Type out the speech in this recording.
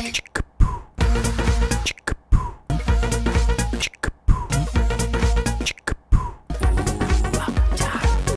Bye.